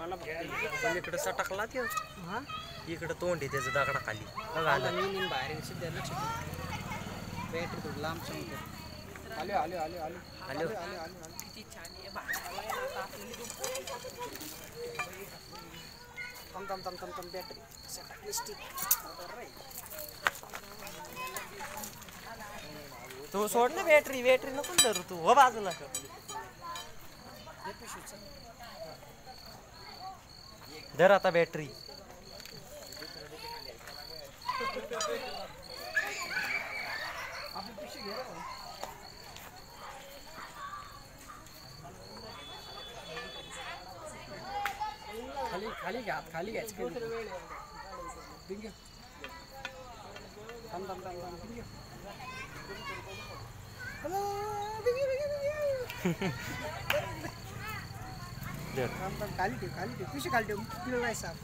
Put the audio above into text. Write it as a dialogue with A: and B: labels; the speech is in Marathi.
A: मला
B: इकडं सटकला ते.
A: हा?
B: इकडं तोंड आहे त्याचं
A: मी नीन बाहेर बॅटरी थोडी लांब चमकत आलो आलो आलो आलो.
B: आलो.
A: आलो आलो आलो थांब थांब थांब थांब थांब बॅटरी स्टिक
B: तू सोड ना बॅटरी बॅटरी नको ना धरू तू. हो बाजूला धर आता बॅटरी
A: खाली खाली घ्या खाली घ्यायचं काही नाही. पिंग घे. थांब थांब थांब थांब पिंग घे. हॅलो, पिंग घे, पिंग घे, पिंग घे.
B: धर
A: थांब थांब खाली ठेव खाली ठेव पिशवी खाली ठेव पिळलं नाही साप